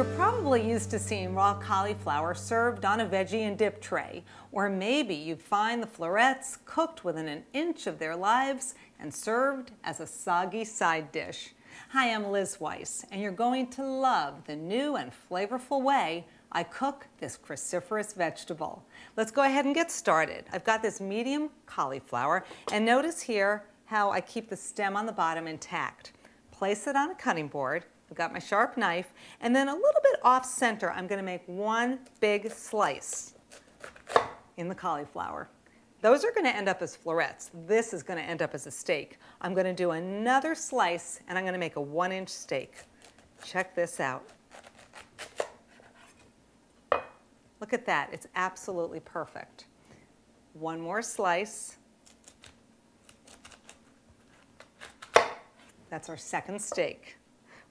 You're probably used to seeing raw cauliflower served on a veggie and dip tray, or maybe you find the florets cooked within an inch of their lives and served as a soggy side dish. Hi, I'm Liz Weiss, and you're going to love the new and flavorful way I cook this cruciferous vegetable. Let's go ahead and get started. I've got this medium cauliflower, and notice here how I keep the stem on the bottom intact. Place it on a cutting board. I've got my sharp knife, and then a little bit off center, I'm gonna make one big slice in the cauliflower. Those are gonna end up as florets. This is gonna end up as a steak. I'm gonna do another slice and I'm gonna make a one inch steak. Check this out. Look at that, it's absolutely perfect. One more slice. That's our second steak.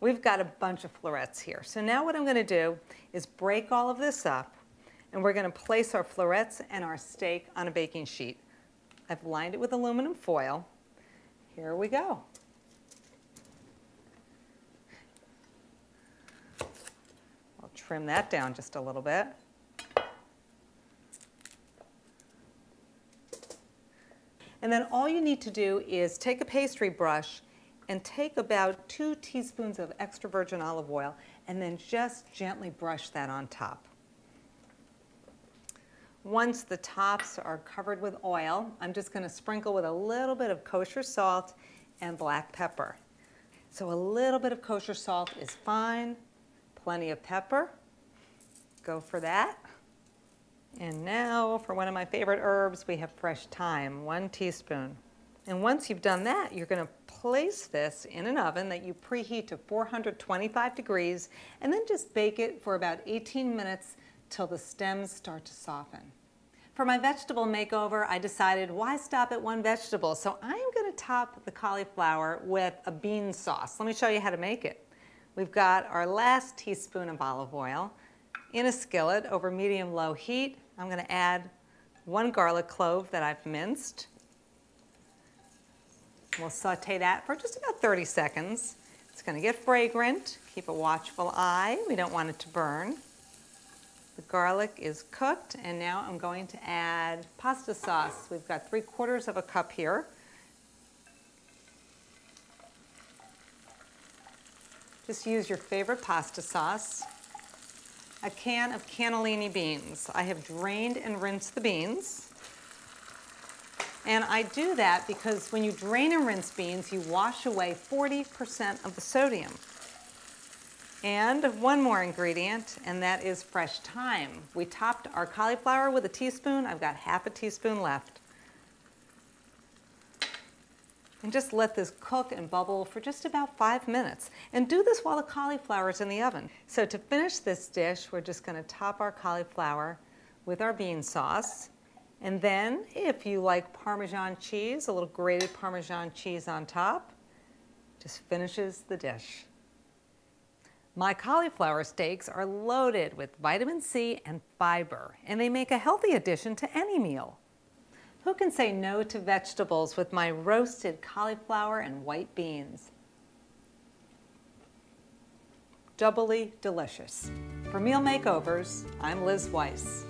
We've got a bunch of florets here. So now what I'm gonna do is break all of this up and we're gonna place our florets and our steak on a baking sheet. I've lined it with aluminum foil. Here we go. I'll trim that down just a little bit. And then all you need to do is take a pastry brush and take about two teaspoons of extra virgin olive oil and then just gently brush that on top. Once the tops are covered with oil, I'm just going to sprinkle with a little bit of kosher salt and black pepper. So a little bit of kosher salt is fine, plenty of pepper, go for that. And now for one of my favorite herbs, we have fresh thyme, one teaspoon. And once you've done that, you're going to place this in an oven that you preheat to 425 degrees and then just bake it for about 18 minutes till the stems start to soften. For my vegetable makeover, I decided why stop at one vegetable? So I am going to top the cauliflower with a bean sauce. Let me show you how to make it. We've got our last teaspoon of olive oil in a skillet over medium-low heat. I'm going to add one garlic clove that I've minced. We'll saute that for just about 30 seconds. It's going to get fragrant. Keep a watchful eye. We don't want it to burn. The garlic is cooked, and now I'm going to add pasta sauce. We've got three quarters of a cup here. Just use your favorite pasta sauce a can of cannellini beans. I have drained and rinsed the beans. And I do that because when you drain and rinse beans, you wash away 40% of the sodium. And one more ingredient, and that is fresh thyme. We topped our cauliflower with a teaspoon. I've got half a teaspoon left. And just let this cook and bubble for just about five minutes. And do this while the cauliflower is in the oven. So to finish this dish, we're just gonna top our cauliflower with our bean sauce. And then, if you like Parmesan cheese, a little grated Parmesan cheese on top, just finishes the dish. My cauliflower steaks are loaded with vitamin C and fiber, and they make a healthy addition to any meal. Who can say no to vegetables with my roasted cauliflower and white beans? Doubly delicious. For Meal Makeovers, I'm Liz Weiss.